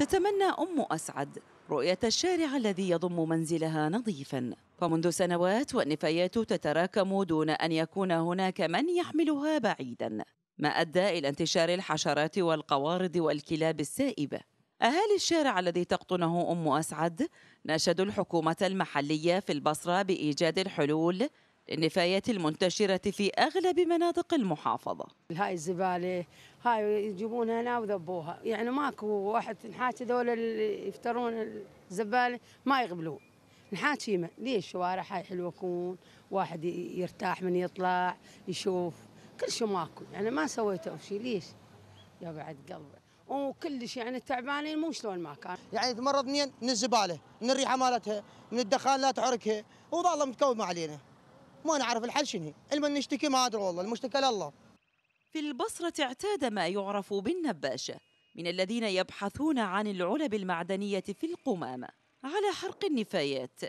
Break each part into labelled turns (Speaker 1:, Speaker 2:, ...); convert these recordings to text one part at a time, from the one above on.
Speaker 1: تتمنى أم أسعد رؤية الشارع الذي يضم منزلها نظيفا. فمنذ سنوات والنفايات تتراكم دون أن يكون هناك من يحملها بعيدا. ما أدى إلى انتشار الحشرات والقوارض والكلاب السائبة. أهالي الشارع الذي تقطنه أم أسعد ناشدوا الحكومة المحلية في البصرة بإيجاد الحلول للنفايات المنتشرة في أغلب مناطق المحافظة.
Speaker 2: هاي الزبالة هاي يجيبونها هنا وذبوها. يعني ماكو واحد نحاكي ذول اللي يفترون الزبالة ما يقبلون نحاكي ليش الشوارع هاي حلوة يكون؟ واحد يرتاح من يطلع يشوف. كل شيء ماكو. يعني ما سويتوا شيء ليش؟ يا بعد قلبه وكلش يعني تعبانين مو شلون ما كان.
Speaker 3: يعني تمرض منين من الزبالة من الريحة مالتها من الدخان لا تحركها. وظل متكومه علينا. ما نعرف الحل شنو المن نشتكي ما أدري والله المشتكى لله.
Speaker 1: في البصرة اعتاد ما يعرف بالنباشة من الذين يبحثون عن العلب المعدنية في القمامة على حرق النفايات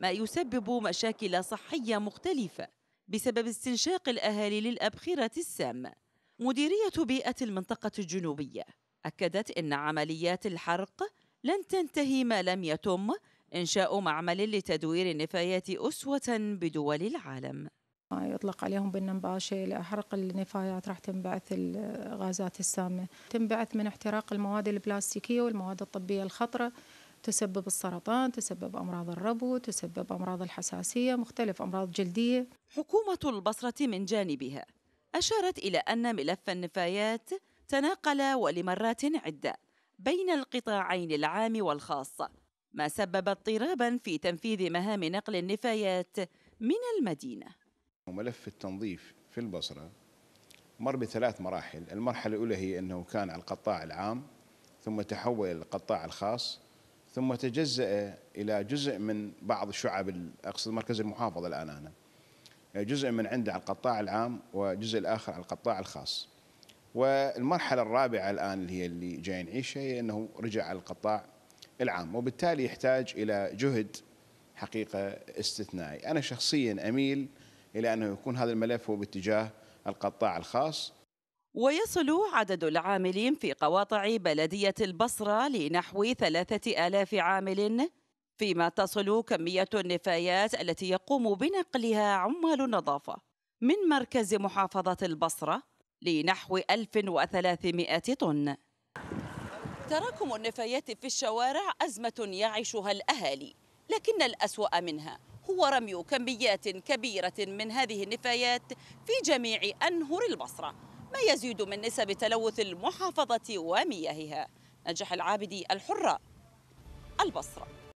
Speaker 1: ما يسبب مشاكل صحية مختلفة بسبب استنشاق الأهالي للأبخرة السامة. مديرية بيئة المنطقة الجنوبية أكدت أن عمليات الحرق لن تنتهي ما لم يتم إنشاء معمل لتدوير النفايات أسوة بدول العالم.
Speaker 4: يطلق عليهم بالنباشة لحرق النفايات راح تنبعث الغازات السامة. تنبعث من احتراق المواد البلاستيكية والمواد الطبية الخطرة. تسبب السرطان تسبب أمراض الربو تسبب أمراض الحساسية مختلف أمراض جلدية.
Speaker 1: حكومة البصرة من جانبها أشارت إلى أن ملف النفايات تناقل ولمرات عدة بين القطاعين العام والخاص. ما سبب اضطرابا في تنفيذ مهام نقل النفايات من المدينة.
Speaker 5: ملف التنظيف في البصرة مر بثلاث مراحل. المرحلة الأولى هي أنه كان على القطاع العام ثم تحول إلى القطاع الخاص ثم تجزأ إلى جزء من بعض الشعب أقصد مركز المحافظة الآن أنا. جزء من عنده على القطاع العام وجزء الآخر على القطاع الخاص. والمرحلة الرابعة الآن اللي هي اللي جاي نعيشها هي أنه رجع على القطاع العام وبالتالي يحتاج إلى جهد حقيقة استثنائي. أنا شخصيا أميل إلى أنه يكون هذا الملف هو باتجاه القطاع الخاص.
Speaker 1: ويصل عدد العاملين في قواطع بلدية البصرة لنحو ثلاثة آلاف عامل فيما تصل كمية النفايات التي يقوم بنقلها عمال النظافة من مركز محافظة البصرة لنحو 1300 طن. تراكم النفايات في الشوارع أزمة يعيشها الأهالي لكن الأسوأ منها هو رمي كميات كبيرة من هذه النفايات في جميع أنهر البصرة ما يزيد من نسب تلوث المحافظة ومياهها. نجح العابدي الحرة البصرة.